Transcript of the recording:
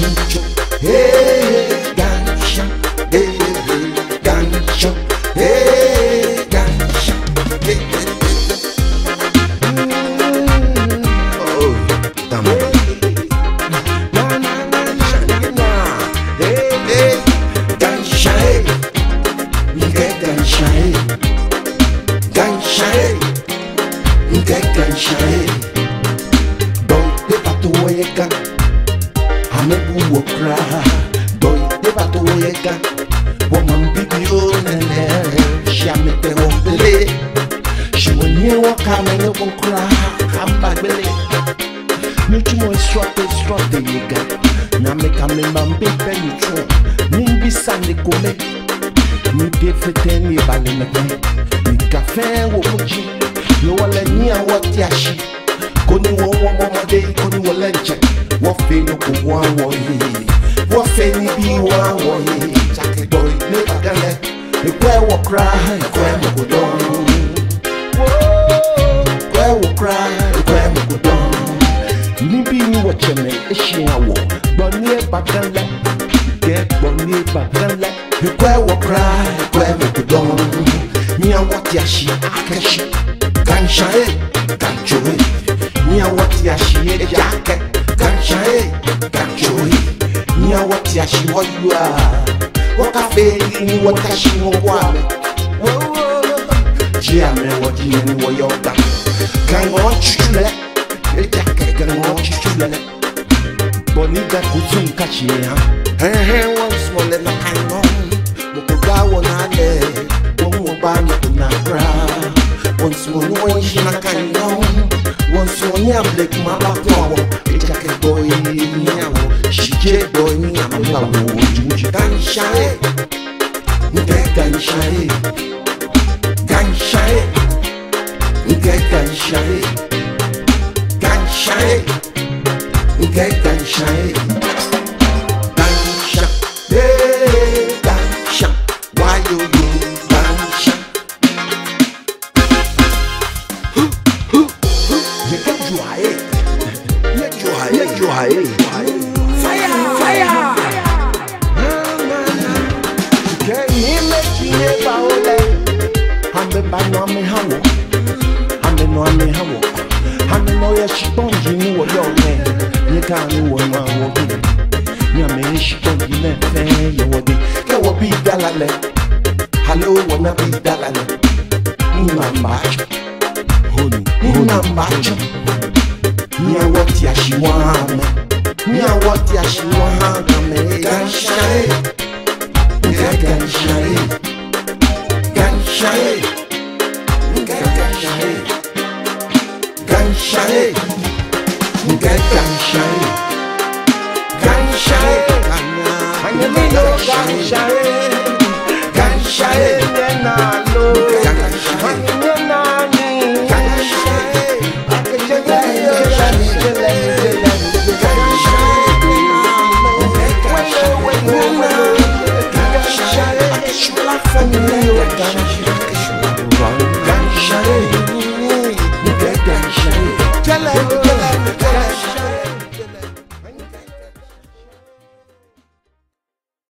gancho, hey, gancho, hey, gancho, hey, gancho, hey, oh, tamo. Ganshae, Ganshae, Don't let that way Mebu wɔ koraa dɔyi de ba to yɛ ga wɔmɔ nbibi o nɛnɛ siame tɛ wɔ pele siwɔnyɛ wɔ kame ne wɔ koraa kamba gbele nutumɔ esrɔte esrɔte yɛ ga nyame kame ma nbe pɛ nutumɔ nimbi sa ne gome nu de ne ba le mɛ ni gafe boy no go wan wọnyi wọfẹ níbi wan wọnyi jàkẹgbọrin ní bàgálẹ ikú ẹwọ kura ikú ẹmọ kò kò dán. níbi ni wọ́n kyẹ̀mẹ̀ ẹ̀ṣin àwọ̀ gbọ̀n ní bàgálẹ kẹ́ gbọ̀n ní bàgálẹ ikú ẹwọ kura ikú ẹmọ kò dán ní àwọn tí a ṣe shae gachoi nya wati ashiwa yua wakafeli ni watashimo kwabe jiame wajine ni wayoga kango chuchulele eljake kango chuchulele bonida kutun kachia hehe once more let na kango mukuda wonale womubana kunakra once more ni wanshina kango once more ni ablek mabakwa nyawo shike do nyawo nyawo ju kan shae nte kan shae kan shae nte kan shae kan shae nte kan shae kan shae Joe Haye. Fire, fire. Nimetie baole, ameba no ame hawo, ame no ame hawo, ame no Me Mia what ya she want Me Mia what ya she want Ganshai Mia ganshai Ganshai Mia ganshai Ganshai Mia ganshai Ganshai Ganshai Ganshai from the